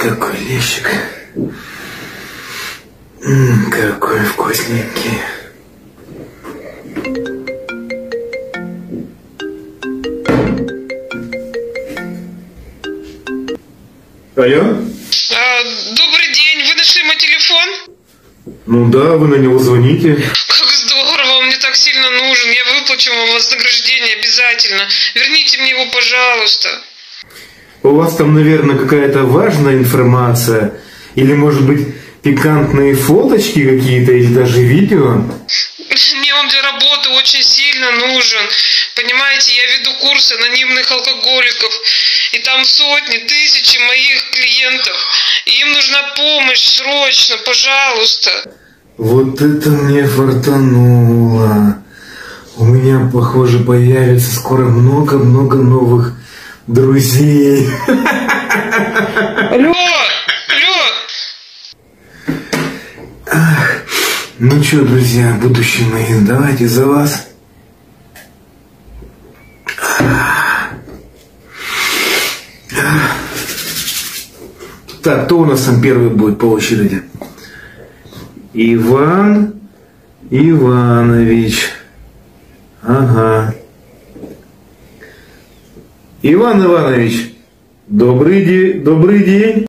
Какой лещик. Какой вкусненький. Алло? А, добрый день, вы нашли мой телефон? Ну да, вы на него звоните. Как здорово, он мне так сильно нужен. Я выплачу вам вознаграждение обязательно. Верните мне его, пожалуйста. У вас там, наверное, какая-то важная информация. Или, может быть, пикантные фоточки какие-то, или даже видео. Мне он для работы очень сильно нужен. Понимаете, я веду курсы анонимных алкоголиков. И там сотни, тысячи моих клиентов. И им нужна помощь срочно, пожалуйста. Вот это мне фартануло. У меня, похоже, появится скоро много-много новых друзей. Алло, алло. Ну что, друзья, будущие мои, давайте за вас. Так, кто у нас там первый будет по очереди? Иван Иванович. Ага. Иван Иванович, добрый день, добрый день.